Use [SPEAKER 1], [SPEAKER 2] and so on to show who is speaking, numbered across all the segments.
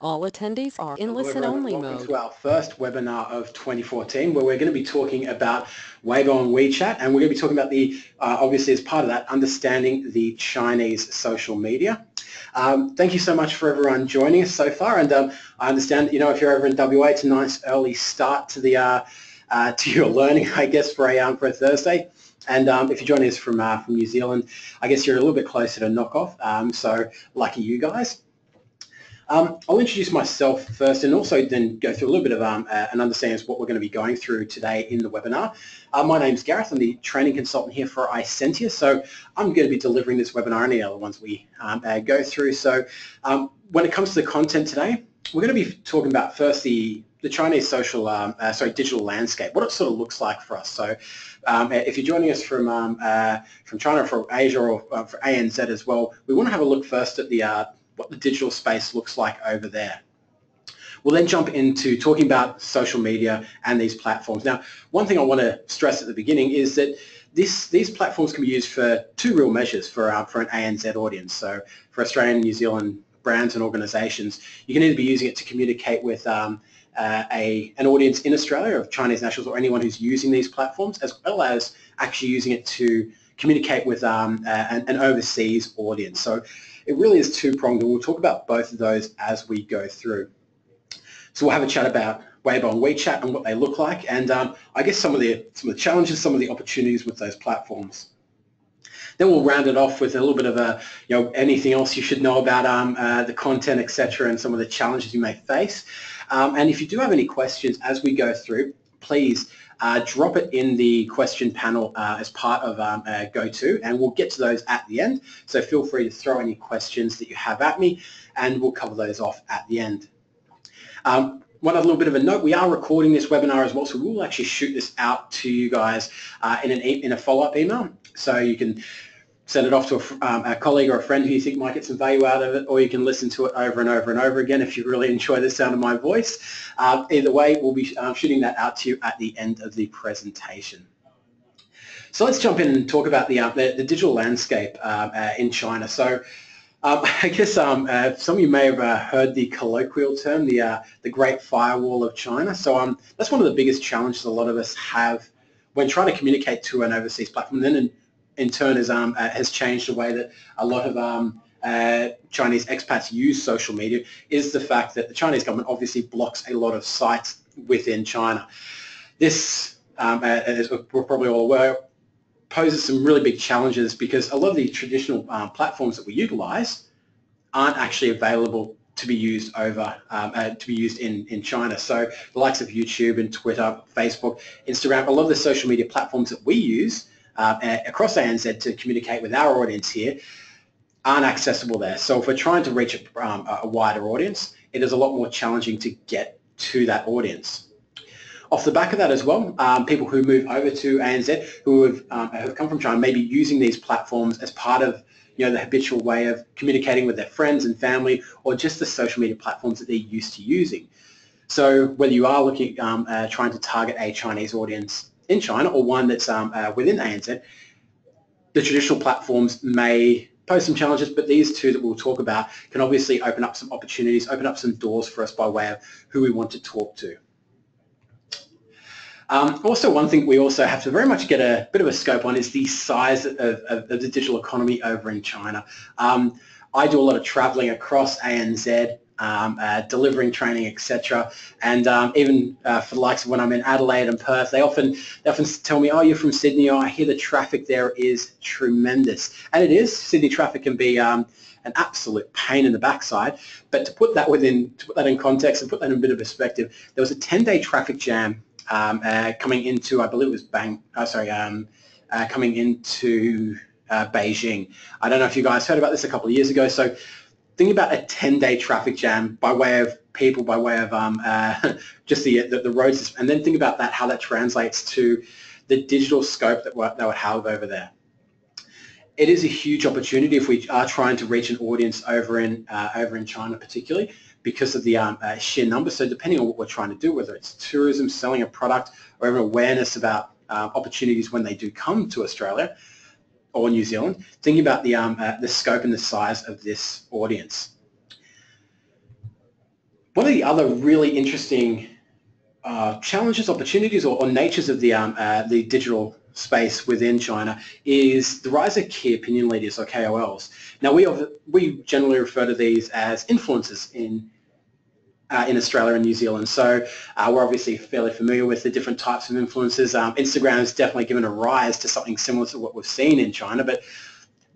[SPEAKER 1] All attendees are in listen-only mode.
[SPEAKER 2] welcome to our first webinar of 2014 where we're going to be talking about Weibo and WeChat and we're going to be talking about the, uh, obviously as part of that, understanding the Chinese social media. Um, thank you so much for everyone joining us so far and um, I understand, you know, if you're over in WA, it's a nice early start to the uh, uh, to your learning, I guess, for a, um, for a Thursday. And um, if you're joining us from, uh, from New Zealand, I guess you're a little bit closer to knockoff, um, so lucky you guys. Um, I'll introduce myself first and also then go through a little bit of um, uh, an understanding of what we're going to be going through today in the webinar. Uh, my name's Gareth. I'm the training consultant here for Isentia. So I'm going to be delivering this webinar and the other ones we um, uh, go through. So um, when it comes to the content today, we're going to be talking about first the the Chinese social, um, uh, sorry, digital landscape, what it sort of looks like for us. So um, if you're joining us from um, uh, from China, from Asia, or uh, for ANZ as well, we want to have a look first at the uh, what the digital space looks like over there. We'll then jump into talking about social media and these platforms. Now, one thing I want to stress at the beginning is that this, these platforms can be used for two real measures for, uh, for an ANZ audience. So for Australian and New Zealand brands and organisations, you can either be using it to communicate with um, uh, a, an audience in Australia of Chinese nationals or anyone who's using these platforms, as well as actually using it to communicate with um, uh, an, an, overseas audience. So it really is two-pronged, and we'll talk about both of those as we go through. So we'll have a chat about Weibo and WeChat and what they look like, and um, I guess some of the some of the challenges, some of the opportunities with those platforms. Then we'll round it off with a little bit of a, you know, anything else you should know about um, uh, the content, etc., and some of the challenges you may face. Um, and if you do have any questions as we go through, please uh, drop it in the question panel uh, as part of um, uh, GoTo and we'll get to those at the end. So feel free to throw any questions that you have at me and we'll cover those off at the end. Um, one other little bit of a note, we are recording this webinar as well, so we'll actually shoot this out to you guys uh, in, an e in a follow-up email. So you can send it off to a, um, a, colleague or a friend who you think might get some value out of it, or you can listen to it over and over and over again if you really enjoy the sound of my voice. Uh, either way, we'll be um, shooting that out to you at the end of the presentation. So let's jump in and talk about the, uh, the, the, digital landscape uh, in China. So um, I guess um, uh, some of you may have uh, heard the colloquial term, the, uh, the Great Firewall of China. So um, that's one of the biggest challenges a lot of us have when trying to communicate to an overseas platform. And then in turn has, um, uh, has changed the way that a lot of um, uh, Chinese expats use social media is the fact that the Chinese government obviously blocks a lot of sites within China. This, um, as we're probably all aware, poses some really big challenges because a lot of the traditional um, platforms that we utilize aren't actually available to be used over um, uh, to be used in in China. So the likes of YouTube and Twitter, Facebook, Instagram, a lot of the social media platforms that we use uh, across ANZ to communicate with our audience here aren't accessible there. So if we're trying to reach a, um, a wider audience, it is a lot more challenging to get to that audience. Off the back of that as well, um, people who move over to ANZ who have, um, have come from China may be using these platforms as part of you know, the habitual way of communicating with their friends and family or just the social media platforms that they're used to using. So whether you are looking, um, uh, trying to target a Chinese audience in China or one that's um, uh, within ANZ, the traditional platforms may pose some challenges, but these two that we'll talk about can obviously open up some opportunities, open up some doors for us by way of who we want to talk to. Um, also, one thing we also have to very much get a bit of a scope on is the size of, of, of the digital economy over in China. Um, I do a lot of traveling across ANZ um, uh, delivering training, etc. And um, even uh, for the likes of when I'm in Adelaide and Perth, they often they often tell me, "Oh, you're from Sydney. Oh, I hear the traffic there is tremendous," and it is. Sydney traffic can be um, an absolute pain in the backside. But to put that within to put that in context and put that in a bit of perspective, there was a 10-day traffic jam um, uh, coming into, I believe it was Bang. Oh, sorry, um, uh, coming into uh, Beijing. I don't know if you guys heard about this a couple of years ago. So think about a 10-day traffic jam by way of people, by way of um, uh, just the, the, the roads, and then think about that, how that translates to the digital scope that, that would have over there. It is a huge opportunity if we are trying to reach an audience over in uh, over in China, particularly because of the um, uh, sheer number. So depending on what we're trying to do, whether it's tourism, selling a product, or even awareness about uh, opportunities when they do come to Australia, or New Zealand, thinking about the, um, uh, the scope and the size of this audience. one of the other really interesting uh, challenges, opportunities, or, or natures of the um, uh, the digital space within China is the rise of key opinion leaders or KOLs. Now we we generally refer to these as influencers in uh, in Australia and New Zealand. So uh, we're obviously fairly familiar with the different types of influences. Um, Instagram has definitely given a rise to something similar to what we've seen in China, but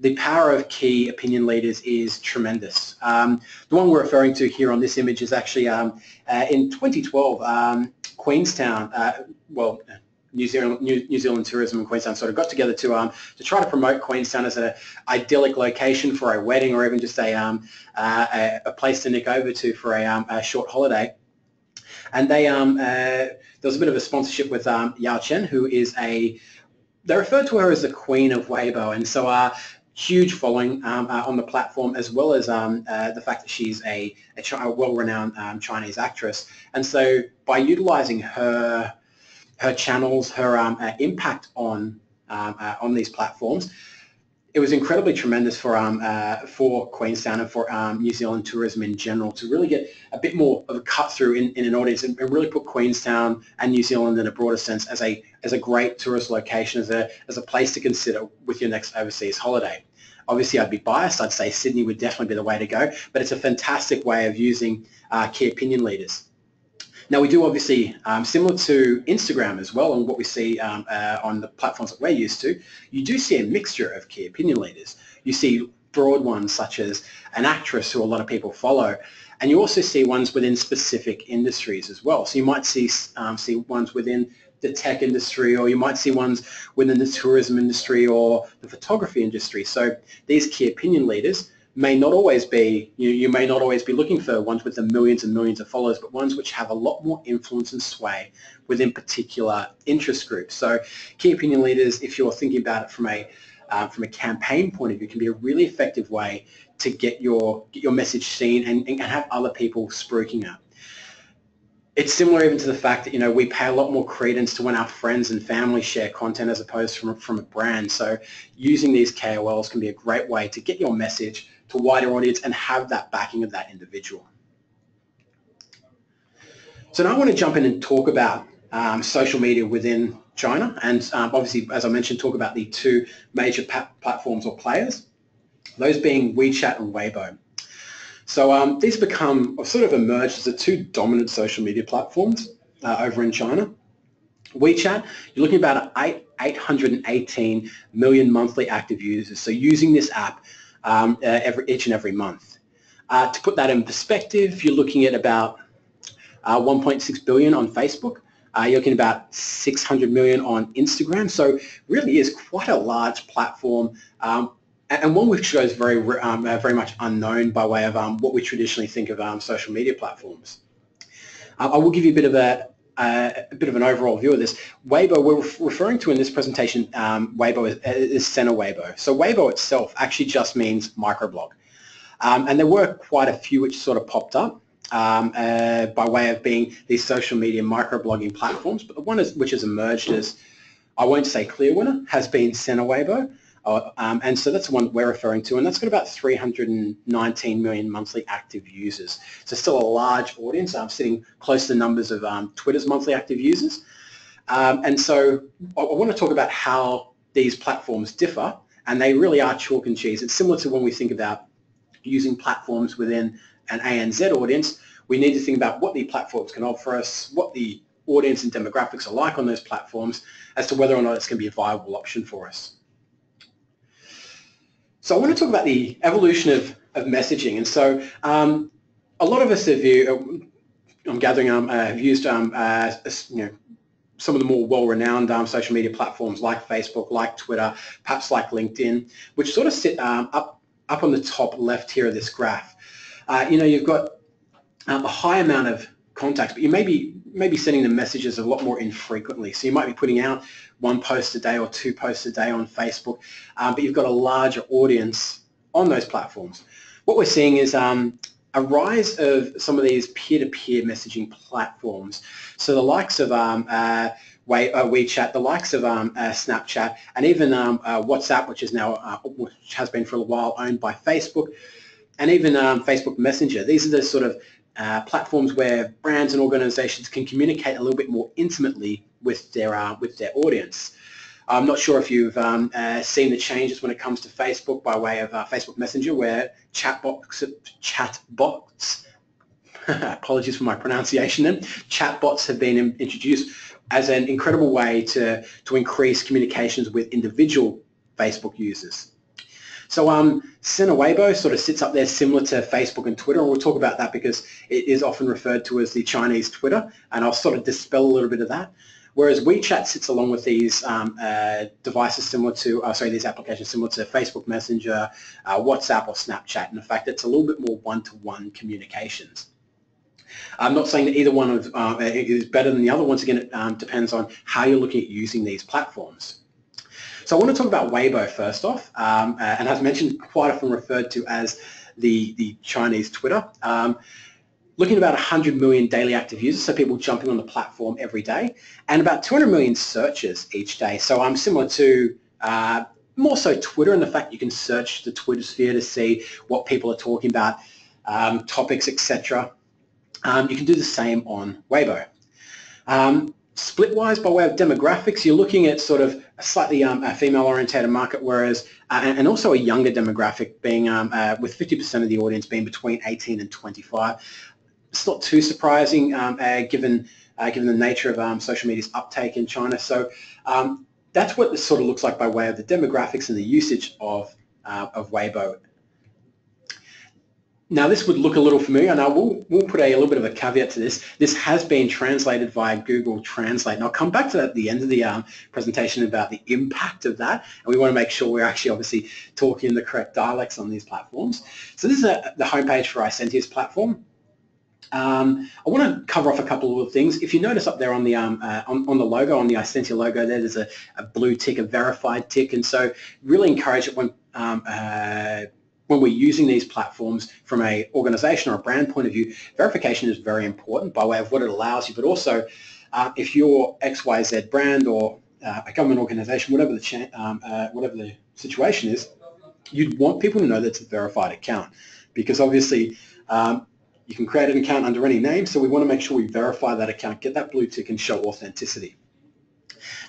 [SPEAKER 2] the power of key opinion leaders is tremendous. Um, the one we're referring to here on this image is actually um, uh, in 2012, um, Queenstown, uh, well, New Zealand, New, New, Zealand Tourism and Queensland sort of got together to um, to try to promote Queenstown as an idyllic location for a wedding or even just a, um, uh, a, a, place to nick over to for a, um, a short holiday. And they um, uh, there was a bit of a sponsorship with um, Yao Chen, who is a they refer to her as the queen of Weibo, and so uh, huge following um, uh, on the platform, as well as um, uh, the fact that she's a, a, a well-renowned um, Chinese actress. And so by utilizing her her channels, her um, uh, impact on um, uh, on these platforms, it was incredibly tremendous for um, uh, for Queenstown and for um, New Zealand tourism in general to really get a bit more of a cut through in, in an audience and, and, really put Queenstown and New Zealand in a broader sense as a as a great tourist location, as a as a place to consider with your next overseas holiday. Obviously, I'd be biased. I'd say Sydney would definitely be the way to go, but it's a fantastic way of using uh, key opinion leaders. Now we do obviously, um, similar to Instagram as well and what we see um, uh, on the platforms that we're used to, you do see a mixture of key opinion leaders. You see broad ones such as an actress who a lot of people follow, and you also see ones within specific industries as well. So you might see, um, see ones within the tech industry or you might see ones within the tourism industry or the photography industry. So these key opinion leaders may not always be, you, you may not always be looking for ones with the millions and millions of followers, but ones which have a lot more influence and sway within particular interest groups. So key opinion leaders, if you're thinking about it from a uh, from a campaign point of view, can be a really effective way to get your get your message seen and, and have other people spruiking it. It's similar even to the fact that you know we pay a lot more credence to when our friends and family share content as opposed from from a brand. So using these KOLs can be a great way to get your message to wider audience and have that backing of that individual. So now I want to jump in and talk about um, social media within China and um, obviously, as I mentioned, talk about the two major platforms or players, those being WeChat and Weibo. So um, these become, or sort of emerged as the two dominant social media platforms uh, over in China. WeChat, you're looking at about 8, 818 million monthly active users. So using this app um, uh, every, each and every month. Uh, to put that in perspective, you're looking at about uh, 1.6 billion on Facebook. Uh, you're looking at about 600 million on Instagram. So really is quite a large platform um, and one which goes very um, uh, very much unknown by way of um, what we traditionally think of um, social media platforms. Uh, I will give you a bit of a, uh, a bit of an overall view of this. Weibo, we're referring to in this presentation, um, Weibo is, is Sina Weibo. So Weibo itself actually just means microblog. Um, and there were quite a few which sort of popped up um, uh, by way of being these social media microblogging platforms. But the one is, which has emerged as, I won't say clear winner, has been Sina Weibo. Uh, um, and so that's the one we're referring to, and that's got about 319 million monthly active users. So still a large audience, I'm sitting close to the numbers of um, Twitter's monthly active users. Um, and so I, I want to talk about how these platforms differ, and they really are chalk and cheese. It's similar to when we think about using platforms within an ANZ audience, we need to think about what the platforms can offer us, what the audience and demographics are like on those platforms, as to whether or not it's going to be a viable option for us. So I want to talk about the evolution of, of messaging. And so um, a lot of us have, you, I'm gathering, um, uh, have used um, uh, you know, some of the more well-renowned um, social media platforms like Facebook, like Twitter, perhaps like LinkedIn, which sort of sit um, up, up on the top left here of this graph. Uh, you know, you've got um, a high amount of contacts, but you may be, may be sending the messages a lot more infrequently. So you might be putting out one post a day or two posts a day on Facebook, um, but you've got a larger audience on those platforms. What we're seeing is um, a rise of some of these peer-to-peer messaging platforms. So the likes of um, uh, uh WeChat, the likes of um, uh, Snapchat, and even um, uh, WhatsApp, which is now, uh, which has been for a while owned by Facebook, and even um, Facebook Messenger. These are the sort of uh, platforms where brands and organizations can communicate a little bit more intimately with their, uh, with their audience. I'm not sure if you've um, uh, seen the changes when it comes to Facebook by way of uh, Facebook Messenger where chatbots, chatbots apologies for my pronunciation then, chatbots have been in, introduced as an incredible way to, to increase communications with individual Facebook users. So um, Sina Weibo sort of sits up there similar to Facebook and Twitter, and we'll talk about that because it is often referred to as the Chinese Twitter, and I'll sort of dispel a little bit of that. Whereas WeChat sits along with these um, uh, devices similar to, uh, sorry, these applications similar to Facebook Messenger, uh, WhatsApp or Snapchat. And in fact, it's a little bit more one-to-one -one communications. I'm not saying that either one of, uh, is better than the other. Once again, it um, depends on how you're looking at using these platforms. So I want to talk about Weibo first off, um, uh, and as mentioned, quite often referred to as the, the Chinese Twitter. Um, looking at about 100 million daily active users, so people jumping on the platform every day, and about 200 million searches each day. So I'm similar to uh, more so Twitter and the fact you can search the Twitter sphere to see what people are talking about, um, topics, etc. Um, you can do the same on Weibo. Splitwise, by way of demographics, you're looking at sort of a slightly um, a female-orientated market, whereas uh, and also a younger demographic, being um, uh, with 50% of the audience being between 18 and 25. It's not too surprising um, uh, given uh, given the nature of um, social media's uptake in China. So um, that's what this sort of looks like by way of the demographics and the usage of uh, of Weibo now this would look a little familiar. Now we'll, we'll put a, a, little bit of a caveat to this. This has been translated via Google Translate. And I'll come back to that at the end of the um, presentation about the impact of that. And we want to make sure we're actually obviously talking in the correct dialects on these platforms. So this is a, the homepage for Isentia's platform. Um, I want to cover off a couple of things. If you notice up there on the um, uh, on, on, the logo, on the Isentia logo, there, there's a, a, blue tick, a verified tick, and so really encourage it when um, uh, when we're using these platforms from a organization or a brand point of view, verification is very important by way of what it allows you, but also uh, if you're XYZ brand or uh, a government organization, whatever the, um, uh, whatever the situation is, you'd want people to know that it's a verified account because obviously um, you can create an account under any name, so we want to make sure we verify that account, get that blue tick and show authenticity.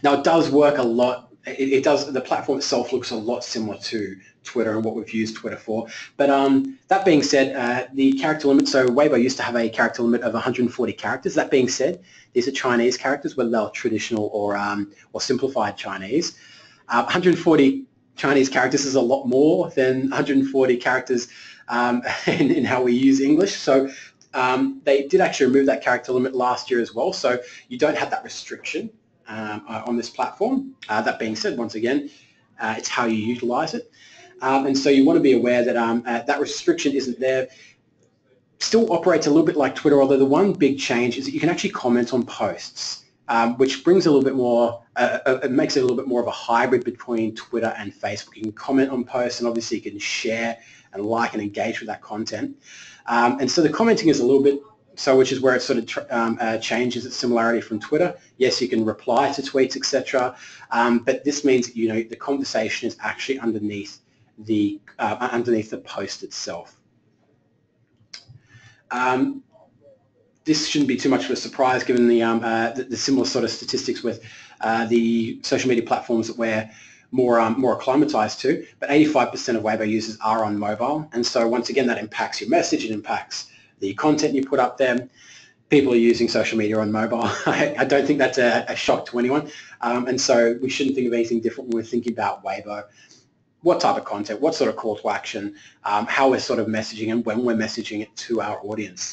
[SPEAKER 2] Now it does work a lot it, it, does the platform itself looks a lot similar to Twitter and what we've used Twitter for. But um, that being said, uh, the character limit, so Weibo used to have a character limit of 140 characters. That being said, these are Chinese characters, whether they're traditional or, um, or simplified Chinese. Uh, 140 Chinese characters is a lot more than 140 characters um, in, in, how we use English. So um, they did actually remove that character limit last year as well. So you don't have that restriction um, uh, on this platform. Uh, that being said, once again, uh, it's how you utilize it. Um, and so you want to be aware that um, uh, that restriction isn't there. Still operates a little bit like Twitter, although the one big change is that you can actually comment on posts, um, which brings a little bit more, uh, uh, it makes it a little bit more of a hybrid between Twitter and Facebook. You can comment on posts and obviously you can share and like and engage with that content. Um, and so the commenting is a little bit so which is where it sort of um, uh, changes its similarity from Twitter. Yes, you can reply to tweets, etc. Um, but this means you know the conversation is actually underneath the uh, underneath the post itself. Um, this shouldn't be too much of a surprise given the, um, uh, the, the, similar sort of statistics with uh, the social media platforms that we're more, um, more acclimatized to, but 85% of Weibo users are on mobile. And so once again, that impacts your message, it impacts the content you put up there. People are using social media on mobile. I, I don't think that's a, a, shock to anyone. Um, and so we shouldn't think of anything different when we're thinking about Weibo. What type of content, what sort of call to action, um, how we're sort of messaging and when we're messaging it to our audience.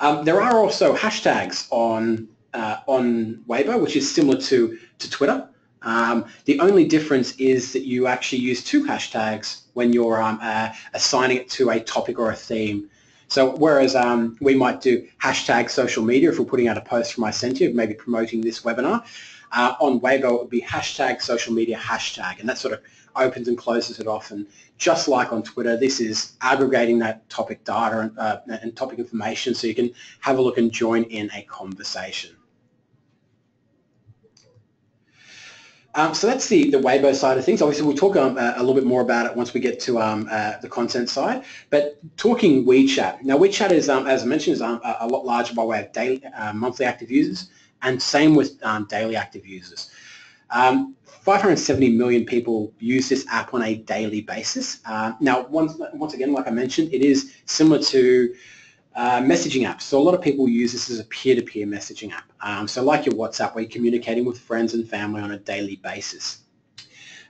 [SPEAKER 2] Um, there are also hashtags on, uh, on Weibo, which is similar to, to Twitter. Um, the only difference is that you actually use two hashtags when you're um, uh, assigning it to a topic or a theme. So whereas um, we might do hashtag social media if we're putting out a post from Isentia, maybe promoting this webinar, uh, on Weibo it would be hashtag social media hashtag, and that sort of opens and closes it off. And just like on Twitter, this is aggregating that topic data and, uh, and topic information so you can have a look and join in a conversation. Um, so that's the, the Weibo side of things. Obviously, we'll talk um, a, a little bit more about it once we get to um, uh, the content side. But talking WeChat. Now, WeChat is, um, as I mentioned, is um, a, a, lot larger by way of daily, uh, monthly active users, and same with um, daily active users. 570 million people use this app on a daily basis. Uh, now, once, once again, like I mentioned, it is similar to uh, messaging apps. So a lot of people use this as a peer-to-peer messaging app. Um, so like your WhatsApp, where you're communicating with friends and family on a daily basis.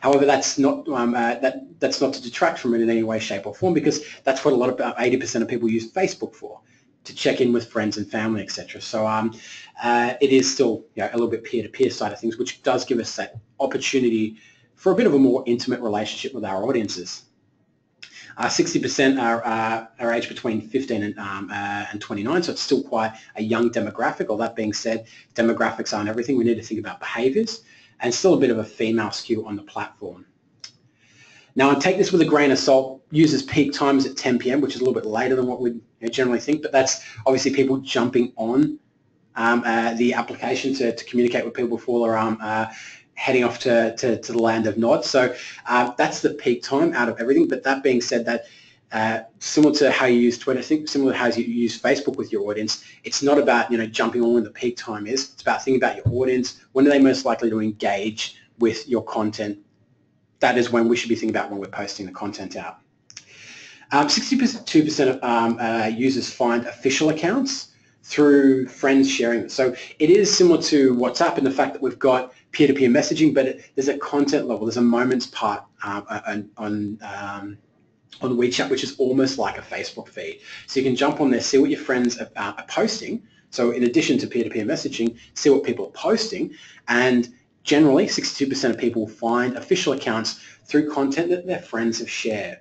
[SPEAKER 2] However, that's not um, uh, that that's not to detract from it in any way, shape, or form because that's what a lot of about 80% of people use Facebook for, to check in with friends and family, etc. So um, uh, it is still you know, a little bit peer-to-peer side of things, which does give us that opportunity for a bit of a more intimate relationship with our audiences. 60% uh, are, uh, are aged between 15 and, um, uh, and 29, so it's still quite a young demographic. All that being said, demographics aren't everything. We need to think about behaviours and still a bit of a female skew on the platform. Now, I take this with a grain of salt. Users peak times at 10 p.m., which is a little bit later than what we generally think, but that's obviously people jumping on um, uh, the application to, to communicate with people before they're um, uh, heading off to, to, to, the land of Nod. So uh, that's the peak time out of everything. But that being said, that uh, similar to how you use Twitter, I think similar to how you use Facebook with your audience, it's not about you know jumping on when the peak time is. It's about thinking about your audience. When are they most likely to engage with your content? That is when we should be thinking about when we're posting the content out. 62% um, of um, uh, users find official accounts through friends sharing. So it is similar to WhatsApp in the fact that we've got peer-to-peer messaging, but it, there's a content level, there's a moments part um, on, on, um, on WeChat, which is almost like a Facebook feed. So you can jump on there, see what your friends are, uh, are posting. So in addition to peer-to-peer messaging, see what people are posting. And generally, 62% of people find official accounts through content that their friends have shared.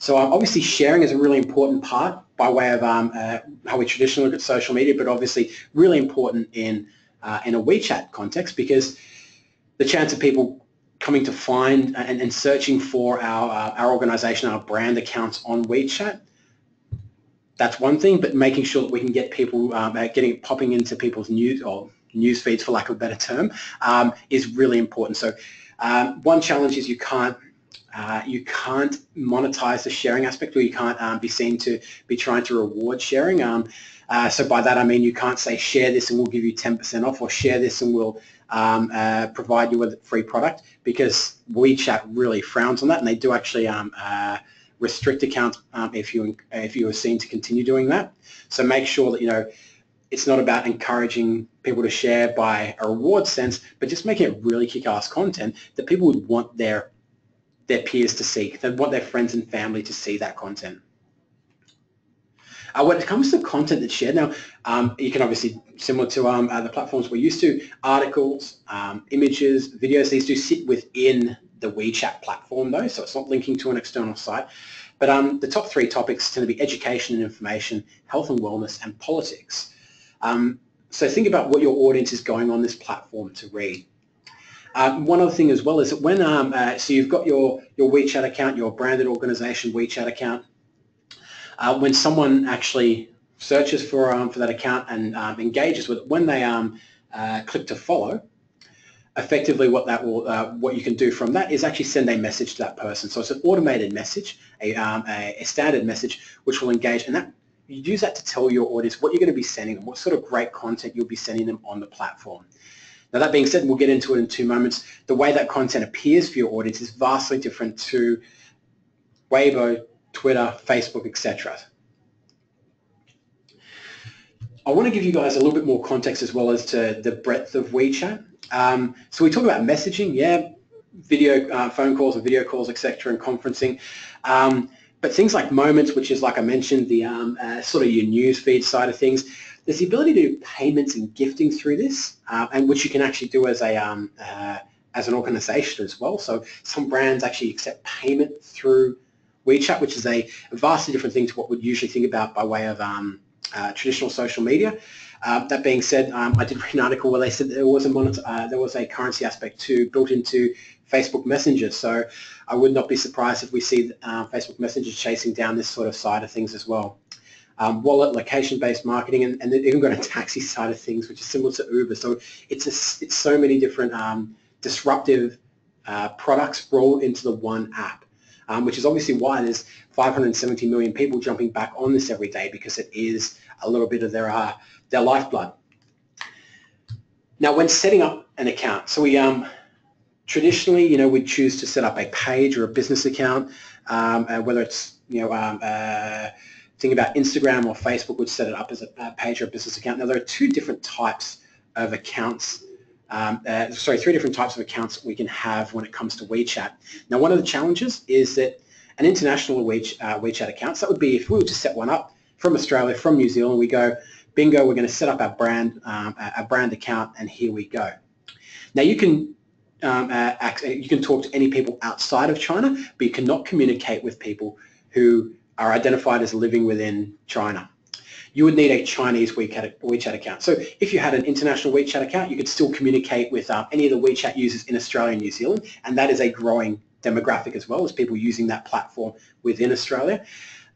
[SPEAKER 2] So um, obviously sharing is a really important part by way of um, uh, how we traditionally look at social media, but obviously really important in, uh, in a WeChat context because the chance of people coming to find and, and searching for our, uh, our organization, our brand accounts on WeChat, that's one thing, but making sure that we can get people, um, uh, getting popping into people's news or news feeds, for lack of a better term, um, is really important. So um, one challenge is you can't uh, you can't monetize the sharing aspect or you can't um, be seen to be trying to reward sharing. Um, uh, so by that I mean you can't say share this and we'll give you 10% off or share this and we'll um, uh, provide you with a free product because WeChat really frowns on that and they do actually um, uh, restrict accounts um, if you if you are seen to continue doing that. So make sure that you know it's not about encouraging people to share by a reward sense, but just making it really kick-ass content that people would want their their peers to see. They want their friends and family to see that content. Uh, when it comes to content that's shared, now um, you can obviously, similar to um, uh, the platforms we're used to, articles, um, images, videos, these do sit within the WeChat platform though, so it's not linking to an external site. But um, the top three topics tend to be education and information, health and wellness, and politics. Um, so think about what your audience is going on this platform to read. Um, one other thing as well is that when, um, uh, so you've got your, your WeChat account, your branded organization WeChat account. Uh, when someone actually searches for, um, for that account and um, engages with it, when they um, uh, click to follow, effectively what that will, uh, what you can do from that is actually send a message to that person. So it's an automated message, a, um, a, a standard message, which will engage, and that you use that to tell your audience what you're going to be sending them, what sort of great content you'll be sending them on the platform. Now that being said, we'll get into it in two moments, the way that content appears for your audience is vastly different to Weibo, Twitter, Facebook, etc. I want to give you guys a little bit more context as well as to the breadth of WeChat. Um, so we talk about messaging, yeah, video, uh, phone calls and video calls, etc., and conferencing. Um, but things like moments, which is like I mentioned, the um, uh, sort of your news feed side of things, there's the ability to do payments and gifting through this, uh, and which you can actually do as a um, uh, as an organization as well. So some brands actually accept payment through WeChat, which is a vastly different thing to what we'd usually think about by way of um, uh, traditional social media. Uh, that being said, um, I did read an article where they said there was a monitor, uh, there was a currency aspect to built into Facebook Messenger. So I would not be surprised if we see uh, Facebook Messenger chasing down this sort of side of things as well um, wallet, location-based marketing, and, and they've even got a taxi side of things, which is similar to Uber. So it's a, it's so many different um, disruptive uh, products rolled into the one app, um, which is obviously why there's 570 million people jumping back on this every day because it is a little bit of their, uh, their lifeblood. Now, when setting up an account, so we um, traditionally, you know, we choose to set up a page or a business account, um, uh, whether it's, you know, um, uh, think about Instagram or Facebook would set it up as a page or a business account. Now, there are two different types of accounts um, uh, sorry, three different types of accounts we can have when it comes to WeChat. Now, one of the challenges is that an international WeChat, uh, WeChat account, so that would be if we were to set one up from Australia, from New Zealand, we go, bingo, we're going to set up our brand, um, our brand account, and here we go. Now, you can um, uh, you can talk to any people outside of China, but you cannot communicate with people who are identified as living within China you would need a Chinese WeChat, account. So if you had an international WeChat account, you could still communicate with um, any of the WeChat users in Australia and New Zealand, and that is a growing demographic as well as people using that platform within Australia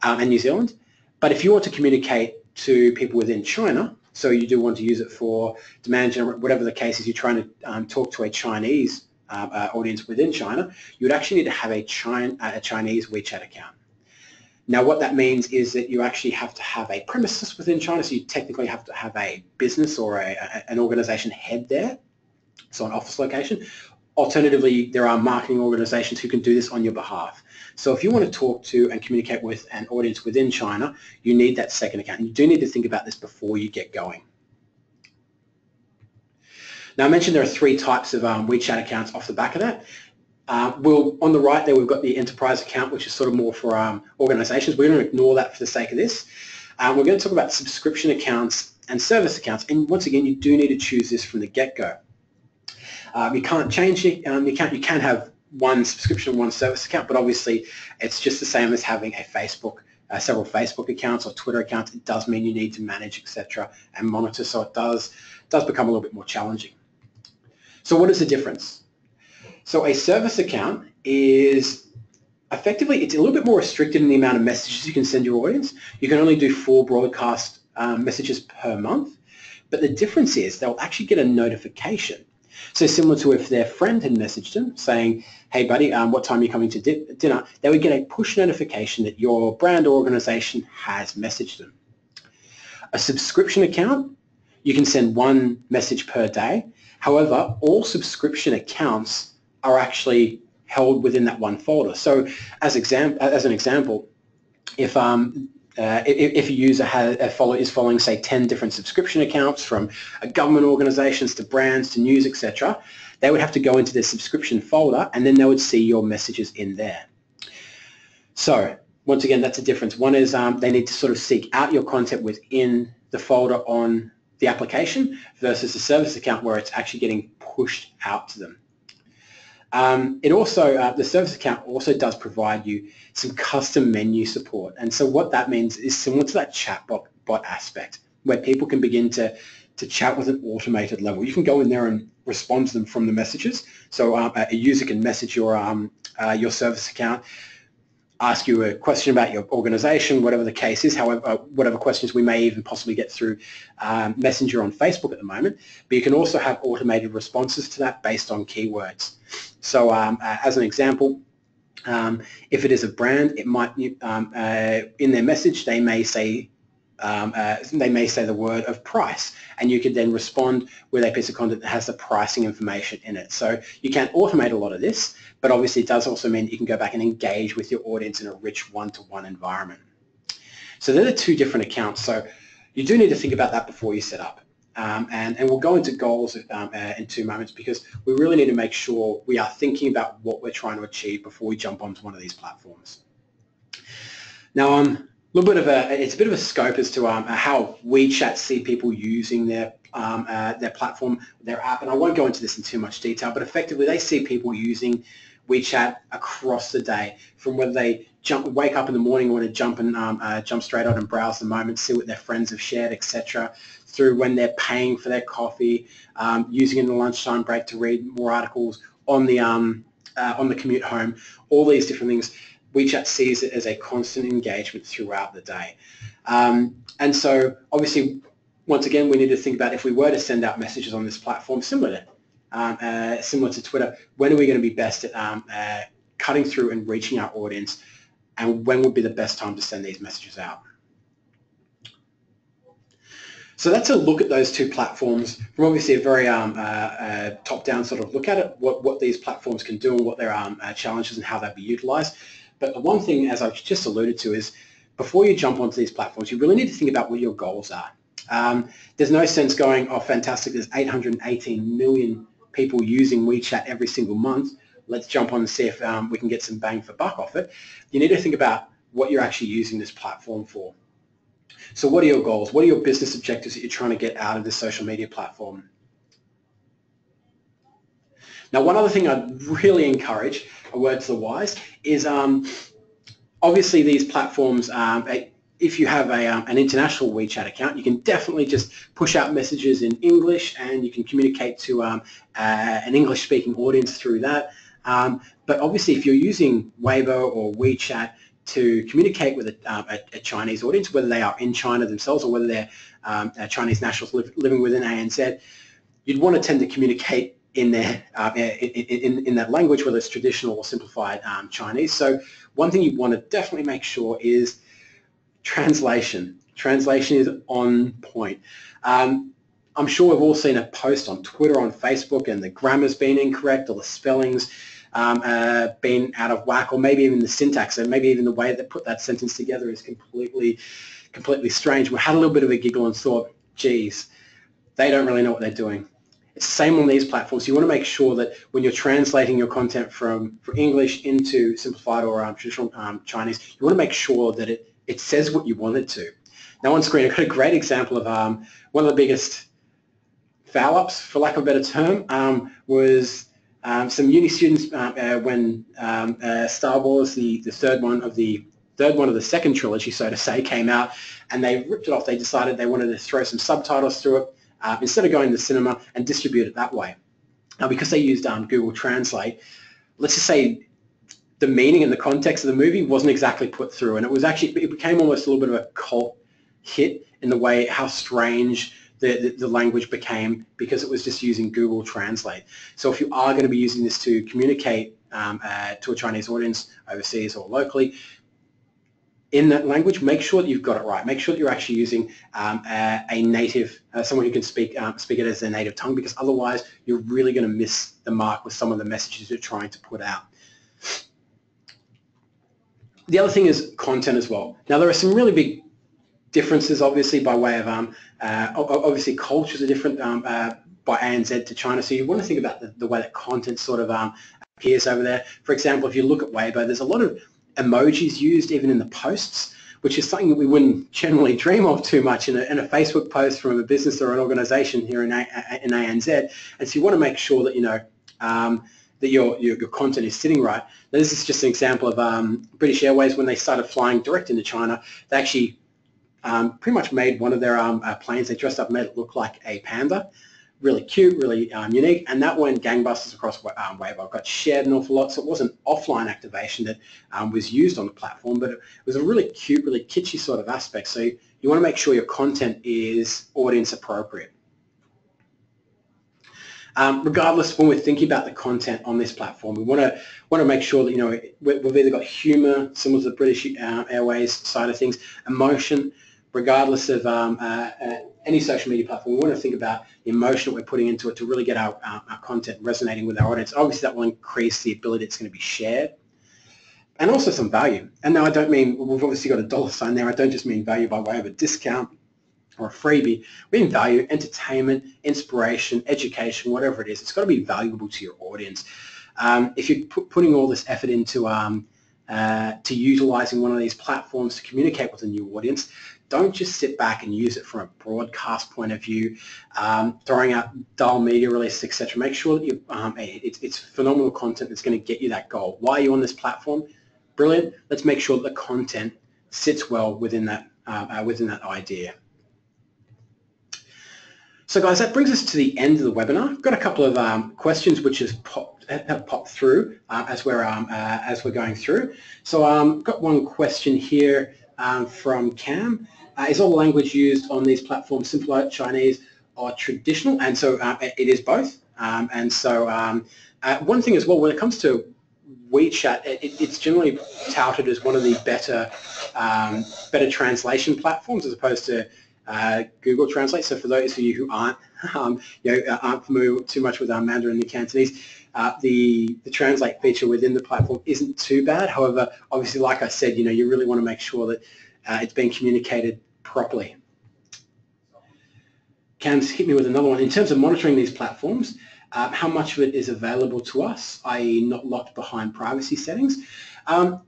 [SPEAKER 2] um, and New Zealand. But if you want to communicate to people within China, so you do want to use it for demand generation, whatever the case is, you're trying to um, talk to a Chinese uh, uh, audience within China, you would actually need to have a, China, a Chinese WeChat account. Now, what that means is that you actually have to have a premises within China, so you technically have to have a business or a, a, an organization head there, so an office location. Alternatively, there are marketing organizations who can do this on your behalf. So if you want to talk to and communicate with an audience within China, you need that second account. And you do need to think about this before you get going. Now I mentioned there are three types of um, WeChat accounts off the back of that. Uh, we'll, on the right there, we've got the enterprise account, which is sort of more for um, organizations. We're going to ignore that for the sake of this. Um, we're going to talk about subscription accounts and service accounts. And once again, you do need to choose this from the get-go. Um, you can't change it. Um, you, can't, you can have one subscription and one service account, but obviously it's just the same as having a Facebook, uh, several Facebook accounts or Twitter accounts. It does mean you need to manage, etc., and monitor. So it does, does become a little bit more challenging. So what is the difference? So a service account is effectively, it's a little bit more restricted in the amount of messages you can send your audience. You can only do four broadcast um, messages per month. But the difference is they'll actually get a notification. So similar to if their friend had messaged them saying, hey buddy, um, what time are you coming to di dinner? They would get a push notification that your brand or organization has messaged them. A subscription account, you can send one message per day. However, all subscription accounts are actually held within that one folder. So as, as an example, if, um, uh, if, a user has, a follow, is following, say, 10 different subscription accounts from government organizations to brands to news, etc., they would have to go into their subscription folder and then they would see your messages in there. So once again, that's a difference. One is um, they need to sort of seek out your content within the folder on the application versus the service account where it's actually getting pushed out to them. Um, it also, uh, the service account also does provide you some custom menu support. And so what that means is similar to that chatbot bot aspect, where people can begin to, to chat with an automated level. You can go in there and respond to them from the messages. So um, a user can message your, um, uh, your service account ask you a question about your organization, whatever the case is, however, uh, whatever questions we may even possibly get through um, Messenger on Facebook at the moment. But you can also have automated responses to that based on keywords. So um, uh, as an example, um, if it is a brand, it might, um, uh, in their message, they may say um, uh, they may say the word of price and you could then respond with a piece of content that has the pricing information in it. So you can automate a lot of this, but obviously it does also mean you can go back and engage with your audience in a rich one-to-one environment. So they're the two different accounts. So you do need to think about that before you set up. Um, and, and we'll go into goals um, uh, in two moments because we really need to make sure we are thinking about what we're trying to achieve before we jump onto one of these platforms. Now, um, little bit of a, it's a bit of a scope as to um, how WeChat see people using their um, uh, their platform, their app, and I won't go into this in too much detail, but effectively they see people using WeChat across the day, from whether they jump, wake up in the morning and want to jump and um, uh, jump straight on and browse the moment, see what their friends have shared, etc., through when they're paying for their coffee, um, using it in the lunchtime break to read more articles on the um, uh, on the commute home, all these different things. WeChat sees it as a constant engagement throughout the day. Um, and so obviously, once again, we need to think about if we were to send out messages on this platform, similar to um, uh, similar to Twitter, when are we going to be best at um, uh, cutting through and reaching our audience and when would be the best time to send these messages out? So that's a look at those two platforms from obviously a very um, uh, uh, top-down sort of look at it, what, what these platforms can do and what their um, uh, challenges and how they'll be utilised. But the one thing, as I've just alluded to, is before you jump onto these platforms, you really need to think about what your goals are. Um, there's no sense going, oh, fantastic, there's 818 million people using WeChat every single month. Let's jump on and see if um, we can get some bang for buck off it. You need to think about what you're actually using this platform for. So what are your goals? What are your business objectives that you're trying to get out of this social media platform? Now, one other thing I'd really encourage, a word to the wise, is um, obviously these platforms, um, if you have a, um, an international WeChat account, you can definitely just push out messages in English and you can communicate to uh, an English-speaking audience through that. Um, but obviously, if you're using Weibo or WeChat to communicate with a, uh, a, a, Chinese audience, whether they are in China themselves or whether they're um, Chinese nationals living within ANZ, you'd want to tend to communicate in their uh, in, in, in, that language, whether it's traditional or simplified um, Chinese. So one thing you want to definitely make sure is translation. Translation is on point. Um, I'm sure we've all seen a post on Twitter, on Facebook, and the grammar's been incorrect or the spellings um, uh, been out of whack, or maybe even the syntax, and maybe even the way that put that sentence together is completely, completely strange. We had a little bit of a giggle and thought, geez, they don't really know what they're doing. It's same on these platforms. You want to make sure that when you're translating your content from, from English into simplified or um, traditional um, Chinese, you want to make sure that it, it says what you want it to. Now on screen, I've got a great example of um, one of the biggest foul-ups, for lack of a better term, um, was um, some uni students uh, uh, when um, uh, Star Wars, the, the third one of the third one of the second trilogy, so to say, came out, and they ripped it off. They decided they wanted to throw some subtitles through it uh, instead of going to the cinema and distribute it that way. Now, because they used um, Google Translate, let's just say the meaning and the context of the movie wasn't exactly put through, and it was actually it became almost a little bit of a cult hit in the way how strange the, the, language became because it was just using Google Translate. So if you are going to be using this to communicate um, uh, to a Chinese audience overseas or locally, in that language, make sure that you've got it right. Make sure that you're actually using um, a, a, native, uh, someone who can speak um, speak it as their native tongue, because otherwise you're really going to miss the mark with some of the messages you're trying to put out. The other thing is content as well. Now there are some really big differences, obviously, by way of um, uh, obviously cultures are different um, uh, by ANZ to China. So you want to think about the, the way that content sort of um, appears over there. For example, if you look at Weibo, there's a lot of emojis used even in the posts, which is something that we wouldn't generally dream of too much in a, in a Facebook post from a business or an organization here in, a, in ANZ. And so you want to make sure that, you know, um, that your, your, your, content is sitting right. Now, this is just an example of um, British Airways when they started flying direct into China. They actually um, pretty much made one of their um, uh, planes, they dressed up made it look like a panda. Really cute, really um, unique, and that went gangbusters across um, Weibo. Got shared an awful lot, so it wasn't offline activation that um, was used on the platform, but it was a really cute, really kitschy sort of aspect. So you, you want to make sure your content is audience appropriate. Um, regardless, when we're thinking about the content on this platform, we want to want to make sure that you know we've either got humour, similar to the British uh, Airways side of things, emotion, regardless of um, uh, uh, any social media platform, we want to think about the emotion that we're putting into it to really get our, our, our, content resonating with our audience. Obviously, that will increase the ability it's going to be shared and also some value. And now I don't mean, we've obviously got a dollar sign there. I don't just mean value by way of a discount or a freebie. We mean value, entertainment, inspiration, education, whatever it is. It's got to be valuable to your audience. Um, if you're putting all this effort into um, uh, to utilizing one of these platforms to communicate with a new audience, don't just sit back and use it from a broadcast point of view, um, throwing out dull media releases, etc. Make sure that you, um, it's, it's phenomenal content that's going to get you that goal. Why are you on this platform? Brilliant. Let's make sure that the content sits well within that, uh, uh, within that idea. So guys, that brings us to the end of the webinar. I've got a couple of um, questions which has popped, have popped through uh, as, we're, um, uh, as we're going through. So I've um, got one question here um, from Cam. Uh, is all the language used on these platforms simplified Chinese or traditional? And so uh, it is both. Um, and so um, uh, one thing as well, when it comes to WeChat, it, it's generally touted as one of the better um, better translation platforms as opposed to uh, Google Translate. So for those of you who aren't um, you know, aren't familiar too much with our Mandarin and Cantonese, uh, the the translate feature within the platform isn't too bad. However, obviously, like I said, you know, you really want to make sure that uh, it's being communicated properly. Cam's hit me with another one. In terms of monitoring these platforms, uh, how much of it is available to us, i.e. not locked behind privacy settings? Um,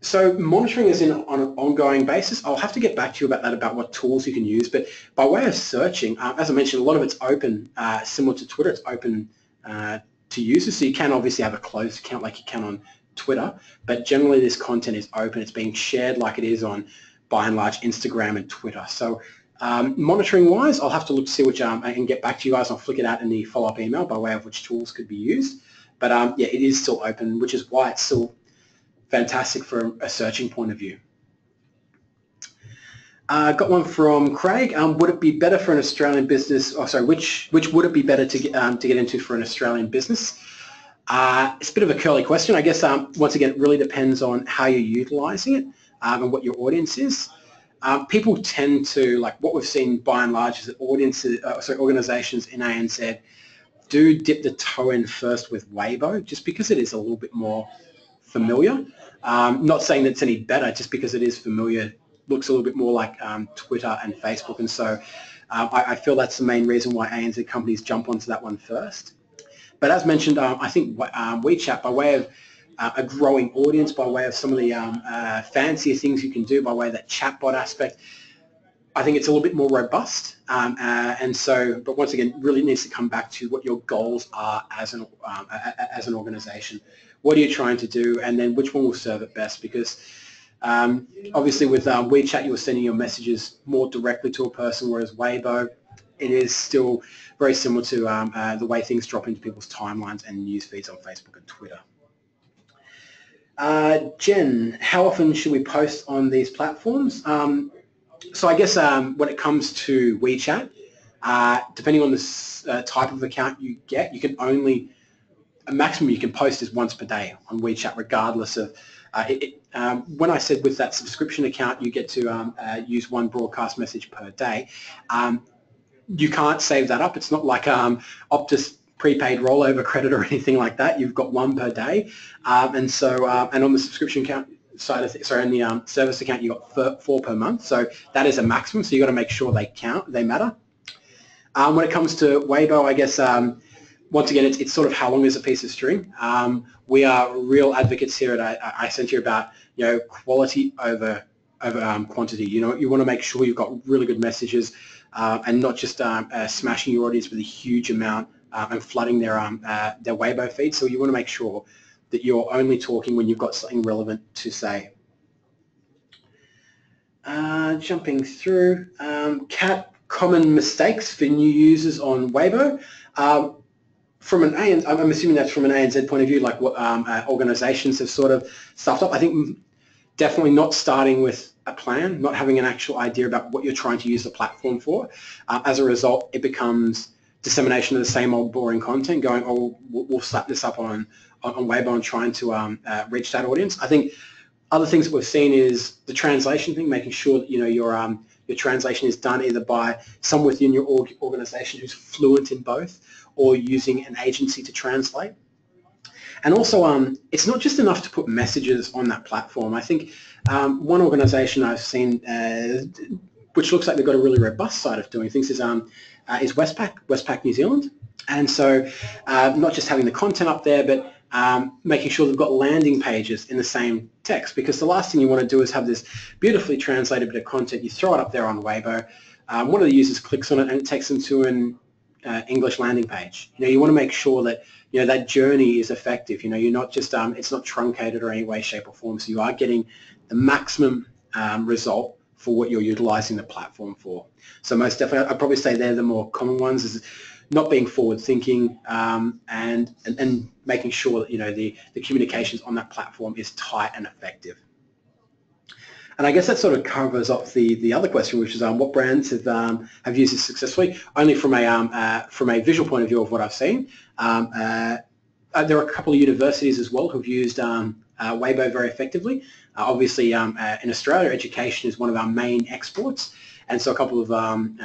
[SPEAKER 2] so monitoring is in on an ongoing basis. I'll have to get back to you about that, about what tools you can use. But by way of searching, uh, as I mentioned, a lot of it's open, uh, similar to Twitter. It's open uh, to users. So you can obviously have a closed account like you can on Twitter. But generally this content is open. It's being shared like it is on, by and large, Instagram and Twitter. So um, monitoring wise, I'll have to look to see which um, I can get back to you guys. I'll flick it out in the follow-up email by way of which tools could be used. But um, yeah, it is still open, which is why it's still fantastic from a searching point of view. Uh, got one from Craig. Um, would it be better for an Australian business? Oh, sorry. Which which would it be better to get um, to get into for an Australian business? Uh, it's a bit of a curly question. I guess um, once again, it really depends on how you're utilising it um, and what your audience is. Um, people tend to like what we've seen by and large is that audiences, uh, sorry, organisations in ANZ do dip the toe in first with Weibo, just because it is a little bit more familiar. Um, not saying that it's any better, just because it is familiar, looks a little bit more like um, Twitter and Facebook. And so um, I, I, feel that's the main reason why ANZ companies jump onto that one first. But as mentioned, um, I think um, WeChat, by way of uh, a growing audience, by way of some of the um, uh, fancier things you can do, by way of that chatbot aspect, I think it's a little bit more robust. Um, uh, and so, but once again, really needs to come back to what your goals are as an, um, as an organization. What are you trying to do? And then which one will serve it best? Because um, obviously with um, WeChat, you're sending your messages more directly to a person, whereas Weibo, it is still very similar to um, uh, the way things drop into people's timelines and news feeds on Facebook and Twitter. Uh, Jen, how often should we post on these platforms? Um, so I guess um, when it comes to WeChat, uh, depending on the uh, type of account you get, you can only, a maximum you can post is once per day on WeChat, regardless of, uh, um, when I said with that subscription account, you get to um, uh, use one broadcast message per day, um, you can't save that up. It's not like um, Optus prepaid rollover credit or anything like that. You've got one per day. Um, and so, uh, and on the subscription account, side of th- sorry, in the um, service account, you got four per month. So that is a maximum. So you have got to make sure they count, they matter. When it comes to Weibo, I guess once again, it's, it's sort of how long is a piece of string. Um, we are real advocates here at I, I about you know quality over over um, quantity. You know, you want to make sure you've got really good messages uh, and not just um, uh, smashing your audience with a huge amount uh, and flooding their um, uh, their Weibo feed. So you want to make sure that you're only talking when you've got something relevant to say. Uh, jumping through, um, cat common mistakes for new users on Weibo. Um, from an ANZ, I'm assuming that's from an ANZ point of view, like what um, uh, organisations have sort of stuffed up. I think definitely not starting with a plan, not having an actual idea about what you're trying to use the platform for. Uh, as a result, it becomes dissemination of the same old boring content, going, oh, we'll slap this up on on, on Weibo and trying to um, uh, reach that audience. I think other things that we've seen is the translation thing, making sure that you know your um, your translation is done either by someone within your org organization who's fluent in both, or using an agency to translate. And also, um, it's not just enough to put messages on that platform. I think um, one organization I've seen, uh, which looks like they've got a really robust side of doing things, is um, uh, is Westpac, Westpac New Zealand. And so uh, not just having the content up there, but um, making sure they've got landing pages in the same text because the last thing you want to do is have this beautifully translated bit of content. You throw it up there on Weibo. Um, one of the users clicks on it and it takes them to an uh, English landing page. You know, you want to make sure that you know that journey is effective. You know, you're not just um, it's not truncated or any way, shape, or form. So you are getting the maximum um, result for what you're utilizing the platform for. So most definitely, I'd probably say they're the more common ones. Is not being forward thinking um, and, and, and making sure that you know the, the communications on that platform is tight and effective. And I guess that sort of covers off the, the other question, which is um, what brands have, um, have used this successfully? Only from a, um, uh, from a visual point of view of what I've seen. Um, uh, uh, there are a couple of universities as well who've used um, uh, Weibo very effectively. Uh, obviously, um, uh, in Australia, education is one of our main exports, and so a couple of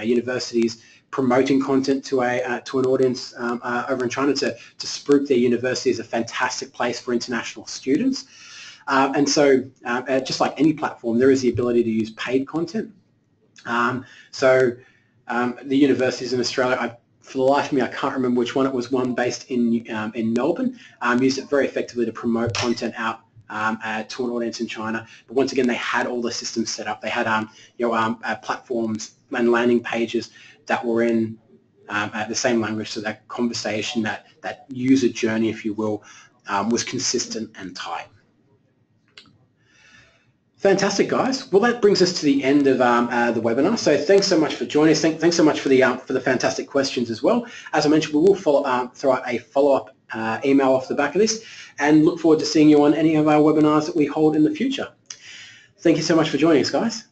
[SPEAKER 2] universities promoting content to a uh, to an audience um, over in China to to spruik their university is a fantastic place for international students. and so, just like any platform, there is the ability to use paid content. Um, so, um, the universities in Australia, I for the life of me, I can't remember which one it was. One based in um, in Melbourne um, used it very effectively to promote content out um, uh, to an audience in China. But once again, they had all the systems set up. They had um, you know um, uh, platforms and landing pages that were in um, the same language, so that conversation, that that user journey, if you will, um, was consistent and tight. Fantastic, guys. Well, that brings us to the end of um, uh, the webinar. So thanks so much for joining us. Thank, thanks so much for the um, for the fantastic questions as well. As I mentioned, we will follow um, throw out a follow-up uh, email off the back of this and look forward to seeing you on any of our webinars that we hold in the future. Thank you so much for joining us, guys.